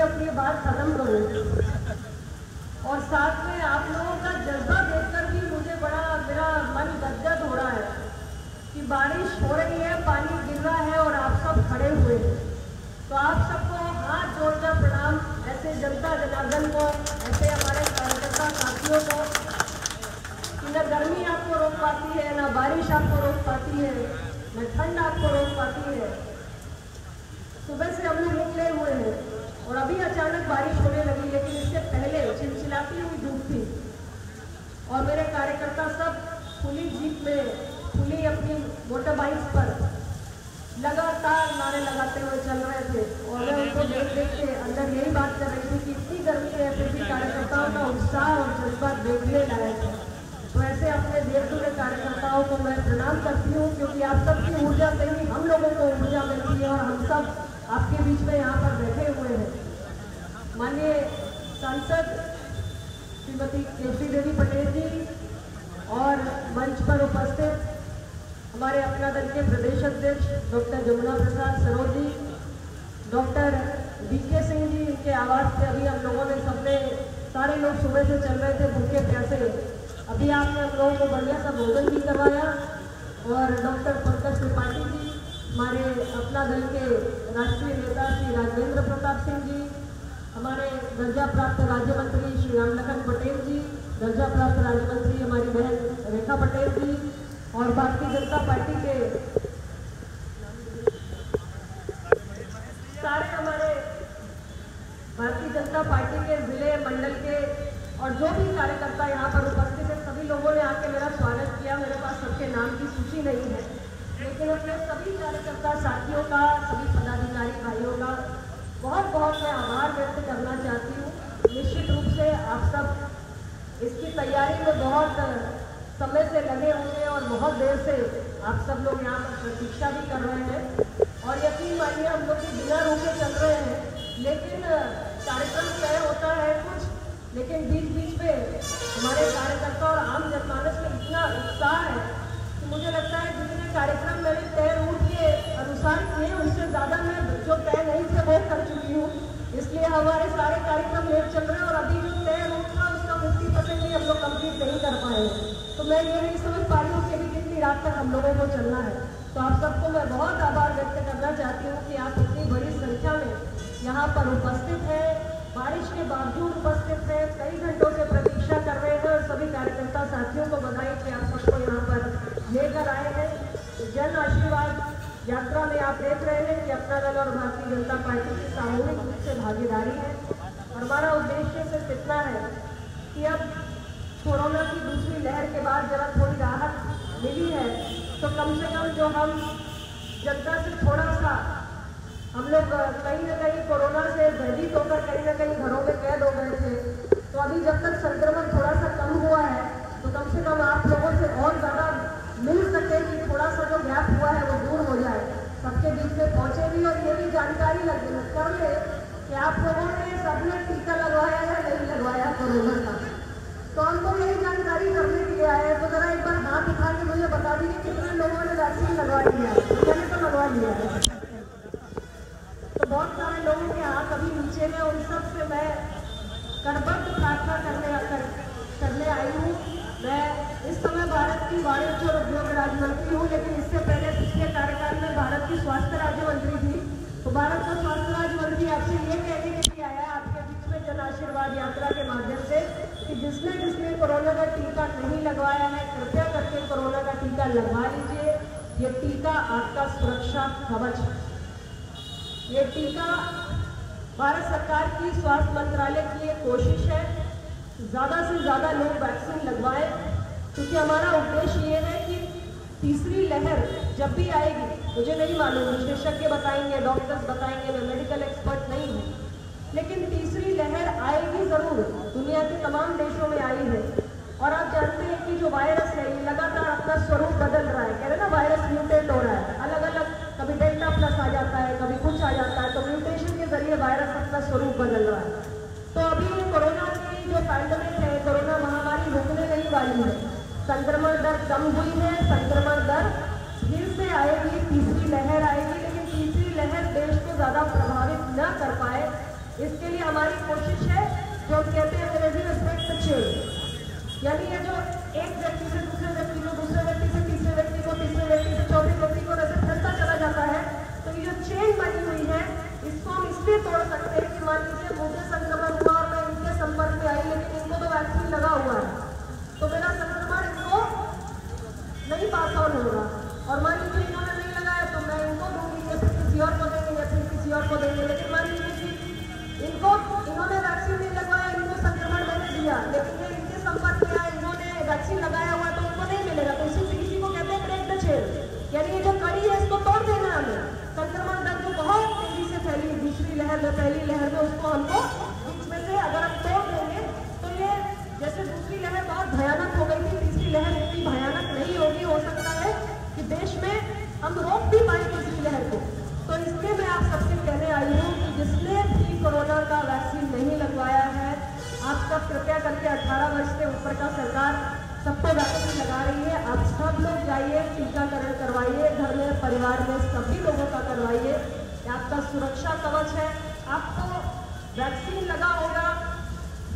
मेरी अपनी बात खत्म करूँ। और साथ में आप लोगों का जज्बा देखकर भी मुझे बड़ा, मेरा मन गदगद हो रहा है कि बारिश हो रही है, पानी गिर रहा है और आप सब खड़े हुए हैं। तो आप सबको हाथ जोड़कर प्रणाम। ऐसे जनता जनार्दन को, ऐसे हमारे कार्यकर्ता साथियों को, कि न गर्मी आपको रोक पाती है, ना बारिश आपको रोक पाती है, न ठंड आपको रोक पाती है। सुबह से हमने निकले हुए हैं। और अभी अचानक बारिश होने लगी लेकिन इससे पहले चिलचिलाती हुई धूप थी। और मेरे कार्यकर्ता सब खुली जीप में खुली अपनी मोटर बाइक पर लगातार नारे लगाते हुए चल रहे थे। और मैं उनको देख देख के अंदर यही बात कर रही थी कि इतनी गर्मी है फिर भी कार्यकर्ताओं का उत्साह और जज्बा देखने लायक है। तो ऐसे अपने देवदुरे कार्यकर्ताओं को मैं प्रणाम करती हूँ क्योंकि आप सबकी ऊर्जा से ही हम लोगों को ऊर्जा मिलती है और हम सब आपके बीच में यहाँ पर बैठे हुए हैं। माननीय सांसद श्रीमती केशरी देवी पटेल जी और मंच पर उपस्थित हमारे अपना दल के प्रदेश अध्यक्ष doctor Jamuna Prasad Saroj ji, doctor D K Singh ji के आवाज़ से अभी हम लोगों ने सबने सारे लोग सुबह से चल रहे थे भूखे प्यासे। अभी आपने हम लोगों को बढ़िया सा भोजन भी करवाया और डॉक्टर पंकज त्रिपाठी जी हमारे अपना दल के राष्ट्रीय नेता श्री राजेंद्र प्रताप सिंह जी, हमारे दर्जा प्राप्त राज्य मंत्री श्री रामलखन पटेल जी, दर्जा प्राप्त राज्य मंत्री हमारी बहन रेखा पटेल जी और भारतीय जनता पार्टी के सारे हमारे भारतीय जनता पार्टी के ज़िले मंडल के और जो भी कार्यकर्ता यहाँ पर उपस्थित है सभी लोगों ने आके मेरा स्वागत किया मेरे पास सबके नाम की सूची नहीं है लेकिन अपने सभी कार्यकर्ता साथियों का सभी पदाधिकारी भाइयों का बहुत बहुत मैं आभार व्यक्त करना चाहती हूँ निश्चित रूप से आप सब इसकी तैयारी में बहुत समय से लगे होंगे और बहुत देर से आप सब लोग यहाँ पर प्रतीक्षा भी कर रहे हैं और यकीन मानिए हम लोग भी बिना रुके चल रहे हैं लेकिन कार्यक्रम तय होता है कुछ लेकिन बीच हमारे कार्यकर्ता और आम जनमानस में इतना उत्साह है कि मुझे लगता है जितने कार्यक्रम मैंने तय रूट के अनुसार किए उससे ज़्यादा मैं जो तय नहीं थे वो कर चुकी हूँ। इसलिए हमारे सारे कार्यक्रम लेट चल रहे हैं और अभी जो तय रूट था, उसका फिफ्टी परसेंट भी हम लोग कंप्लीट नहीं कर पाए तो मैं ये नहीं समझ पा रही हूँ कि अभी कितनी रात तक हम लोगों को चलना है। तो आप सबको मैं बहुत आभार व्यक्त करना चाहती हूँ कि आप इतनी बड़ी संख्या में यहाँ पर उपस्थित हैं। बारिश के बावजूद उपस्थित हैं कई घंटों से प्रतीक्षा कर रहे हैं और सभी कार्यकर्ता साथियों को बधाई कि आप सबको यहाँ पर लेकर आए हैं। जन आशीर्वाद यात्रा में आप देख रहे हैं कि अपना दल और भारतीय जनता पार्टी की सामूहिक रूप से भागीदारी है। और हमारा उद्देश्य सिर्फ़ इतना है कि अब कोरोना की दूसरी लहर के बाद जरा थोड़ी राहत मिली है तो कम से कम जो हम जनता से थोड़ा सा हम लोग कहीं ना कहीं कोरोना से भयभीत होकर कहीं ना कहीं घरों में कैद हो गए थे। तो अभी जब तक संक्रमण थोड़ा सा कम हुआ है तो कम से कम आप लोगों से और ज़्यादा मिल सके कि थोड़ा सा जो गैप हुआ है, वो दूर हो जाए। सबके बीच में पहुँचे भी और ये भी जानकारी लग कर ले कि आप लोगों ने सबने टीका लगवाया या नहीं लगवाया कोरोना का। तो हम तो यही जानकारी करने के लिए आए हैं। तो जरा एक बार हाथ उठा के मुझे बता दीजिए, कितने लोगों ने वैक्सीन लगवा लिया है? मैंने तो लगवा लिया है तो बहुत सारे लोगों के हाथ अभी नीचे में उन सबसे मैं करबद्ध प्रार्थना करने कर, करने आई हूँ मैं इस समय भारत की वाणिज्य और उद्योग राज्य मंत्री हूँ लेकिन इससे पहले पिछले कार्यकाल में भारत की स्वास्थ्य राज्य मंत्री थी तो भारत का स्वास्थ्य राज्य मंत्री आपसे ये कहने के लिए आया आपके बीच में जन आशीर्वाद यात्रा के माध्यम से, कि जिसने जिसने कोरोना का टीका नहीं लगवाया है, कृपया करके कोरोना का टीका लगवा लीजिए। ये टीका आपका सुरक्षा कवच है। ये टीका भारत सरकार की स्वास्थ्य मंत्रालय की एक कोशिश है, ज़्यादा से ज़्यादा लोग वैक्सीन लगवाएँ, क्योंकि हमारा उद्देश्य ये है तीसरी लहर जब भी आएगी, मुझे नहीं मालूम, विशेषज्ञ बताएँगे डॉक्टर्स बताएँगे, मैं मेडिकल एक्सपर्ट नहीं हूँ। लेकिन तीसरी लहर आएगी ज़रूर, दुनिया के तमाम देशों में आई है। और आप जानते हैं कि जो वायरस है, ये लगातार अपना स्वरूप बदल रहा है। कह रहे ना वायरस म्यूटेट हो रहा है। अलग अलग कभी डेल्टा प्लस आ जाता है, कभी कुछ आ जाता है तो म्यूटेशन के ज़रिए वायरस अपना स्वरूप बदल रहा है। तो अभी कोरोना की जो पैंडमिक है, कोरोना महामारी रुकने नहीं वाली है। संक्रमण दर कम हुई है, संक्रमण दर फिर से आएगी, तीसरी लहर आएगी, लेकिन तीसरी लहर देश को ज़्यादा प्रभावित न कर पाए। इसके लिए हमारी कोशिश है, जो कहते हैं अंग्रेज़ी में ब्रेक द यानी ये जो एक व्यक्ति से दूसरे व्यक्ति को, दूसरे व्यक्ति से तीसरे व्यक्ति को, तीसरे व्यक्ति से चौथे व्यक्ति को ऐसे फैलता चला जाता है तो ये जो चेन बनी हुई है, इसको हम इसलिए तोड़ सकते हैं कि मान लीजिए मुझे संक्रमण हुआ और मैं इनके संपर्क में आई, लेकिन इनको तो वैक्सीन लगा हुआ है। तो मेरा संक्रमण पहली लहर में उसको, हमको बीच में से अगर हम तोड़ देंगे तो ये जैसे दूसरी लहर बहुत भयानक हो गई थी, तीसरी लहर इतनी भयानक नहीं होगी, हो सकता है कि देश में हम रोक भी पाए तीसरी लहर को। तो इसलिए मैं आप सबसे कहने आई हूँ कि जिसने भी कोरोना का वैक्सीन नहीं लगवाया है, आप सब कृपया करके 18 वर्ष के ऊपर का सरकार सबको वैक्सीन लगा रही है। आप सब लोग जाइए, टीकाकरण करवाइए, घर में, परिवार में सभी लोगों का करवाइए। आपका सुरक्षा कवच है आपको वैक्सीन लगा होगा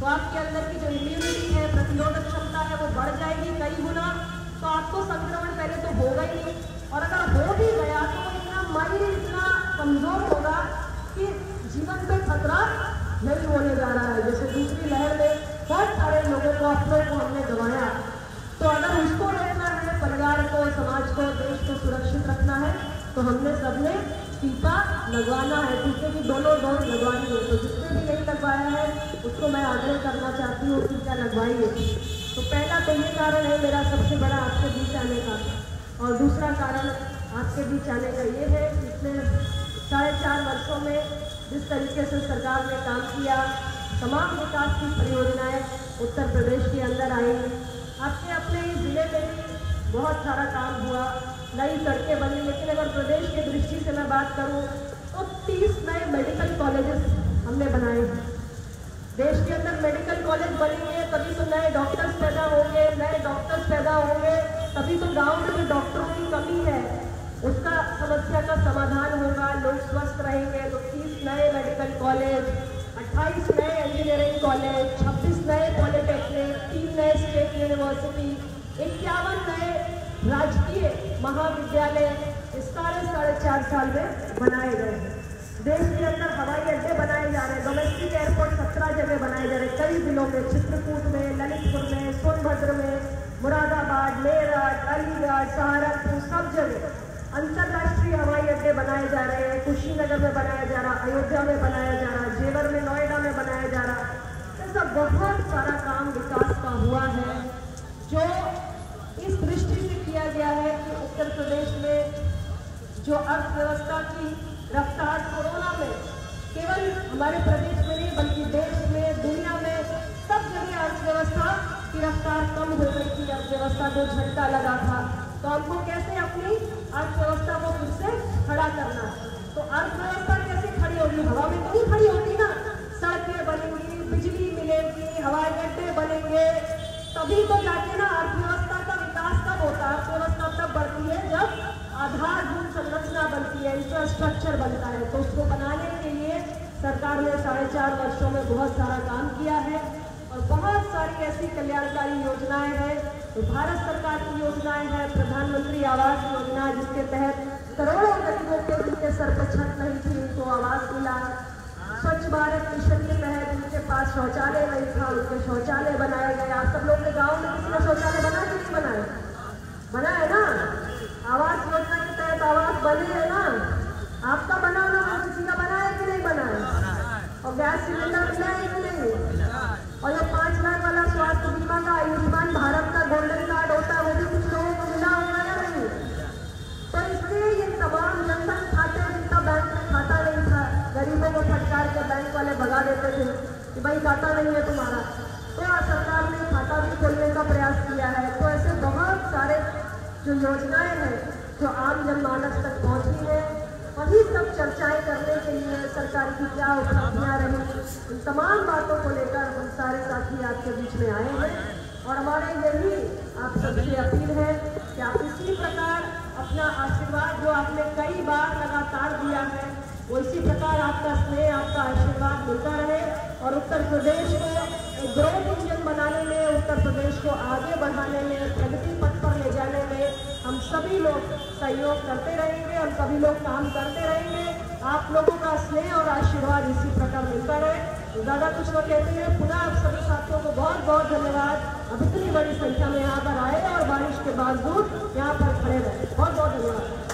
तो आपके अंदर की जो इम्यूनिटी है, प्रतिरोधक क्षमता है, वो बढ़ जाएगी कई गुना। तो आपको संक्रमण पहले तो होगा ही नहीं। और अगर हो भी गया तो इतना माइंड इतना कमज़ोर होगा कि जीवन पे खतरा नहीं होने जा रहा है। जैसे दूसरी लहर में बहुत सारे लोगों को अपनों को हमने गंवाया। तो अगर उसको रोकना है, परिवार को, समाज को, देश को सुरक्षित रखना है तो हमने सबने टीका लगवाना है। टीके की दोनों डोज लगवानी है तो जिसने भी नहीं लगवाया है, उसको मैं आग्रह करना चाहती हूँ टीका लगवाइए। तो पहला तो ये कारण है मेरा सबसे बड़ा आपके बीच आने का। और दूसरा कारण आपके बीच आने का ये है कि इसमें साढ़े चार वर्षों में जिस तरीके से सरकार ने काम किया, तमाम विकास की परियोजनाएँ उत्तर प्रदेश के अंदर आई। आपके अपने ही ज़िले में भी बहुत सारा काम हुआ, नई सड़कें बनी, लेकिन अगर प्रदेश की दृष्टि से मैं बात करूँ तो तीस नए मेडिकल कॉलेजेस हमने बनाए। हैं देश के अंदर मेडिकल कॉलेज बनेंगे तभी तो नए डॉक्टर्स पैदा होंगे, नए डॉक्टर्स पैदा होंगे, तभी तो गाँव में डॉक्टरों की कमी है। उसका समस्या का समाधान होगा, लोग स्वस्थ रहेंगे। तो तीस नए मेडिकल कॉलेज अट्ठाईस नए इंजीनियरिंग कॉलेज छब्बीस नए पॉलिटेक्निक तीन नए स्टेट यूनिवर्सिटी इक्यावन नए राजकीय महाविद्यालय साढ़े साढ़े चार साल में बनाए गए हैं। देश के अंदर हवाई अड्डे बनाए जा रहे हैं। डोमेस्टिक एयरपोर्ट सत्रह जगह बनाए जा रहे हैं। कई जिलों में, चित्रकूट में, ललितपुर में, सोनभद्र में, मुरादाबाद, मेरठ, अलीगढ़, सहारनपुर, सब जगह अंतर्राष्ट्रीय हवाई अड्डे बनाए जा रहे हैं। कुशीनगर में बनाया जा रहा, अयोध्या में बनाया जा रहा, जेवर में, नोएडा में बनाया जा रहा। ऐसा बहुत सारा काम विकास का हुआ है, जो इस दृष्टि से किया गया है कि उत्तर प्रदेश में जो अर्थव्यवस्था की रफ्तार कोरोना में, केवल हमारे प्रदेश में नहीं, बल्कि देश में, दुनिया में, सब जगह अर्थव्यवस्था की रफ्तार कम हो गई थी। अर्थव्यवस्था को झटका लगा था। तो हमको कैसे अपनी अर्थव्यवस्था को फिर से खड़ा करना? तो अर्थव्यवस्था कैसे खड़ी होगी? हवा में तो नहीं खड़ी होती ना। सड़कें बनेंगी, बिजली मिलेगी, हवाई अड्डे बनेंगे। तभी तो जाके ना अर्थव्यवस्था का विकास कब होता? है अर्थव्यवस्था तब बढ़ती है जब आधारभूत संरचना बनती है इंफ्रास्ट्रक्चर बनता है तो उसको बनाने के लिए सरकार ने साढ़े चार वर्षों में बहुत सारा काम किया है और बहुत सारी ऐसी कल्याणकारी योजनाएँ हैं। तो भारत सरकार की योजनाएँ हैं, प्रधानमंत्री आवास योजना, जिसके तहत करोड़ों गरीबों के जिनके सर पर छत नहीं थी, उनको आवास मिला। स्वच्छ भारत मिशन के तहत जिनके पास शौचालय नहीं था, उनके शौचालय बनाए गए। आप सब लोग के गाँव में किसी शौचालय बना के नहीं बनाए बना है ना आवास योजना के आवास बने हैं ना? आपका बना ना किसी का बना है कि नहीं बना है? और गैस सिलेंडर मिला है कि नहीं? और ये पाँच लाख वाला स्वास्थ्य बीमा का आयुष्मान भारत का गोल्डन कार्ड होता है, वो भी कुछ लोगों को मिला होगा या नहीं? तो इसलिए ये तमाम जनधन खाते जिनका बैंक में खाता नहीं था, गरीबों को फटकार के बैंक वाले भगा देते थे कि भाई खाता नहीं है तुम्हारा। तो आज सरकार ने खाता भी खोलने का प्रयास किया है। तो ऐसे बहुत सारे जो योजनाएँ हैं जो आम जनमानस तक पहुँची है, वही सब चर्चाएँ करने के लिए सरकार की क्या उपलब्धियाँ रही? इन तमाम बातों को लेकर हम सारे साथी आपके बीच में आए हैं और हमारे यही आप सबसे अपील है कि आप इसी प्रकार अपना आशीर्वाद जो आपने कई बार लगातार दिया है, वो इसी प्रकार आपका स्नेह, आपका आशीर्वाद मिलता रहे और उत्तर प्रदेश को ग्रोथ इंजन बनाने में, उत्तर प्रदेश को आगे बढ़ाने में हम सभी लोग सहयोग करते रहेंगे और सभी लोग काम करते रहेंगे। आप लोगों का स्नेह और आशीर्वाद इसी प्रकार मिलता रहे। तो ज़्यादा कुछ लोग कहते हैं, पुनः आप सभी साथियों को बहुत बहुत धन्यवाद। अब इतनी बड़ी संख्या में यहाँ पर आए और बारिश के बावजूद यहाँ पर खड़े रहे। बहुत बहुत धन्यवाद।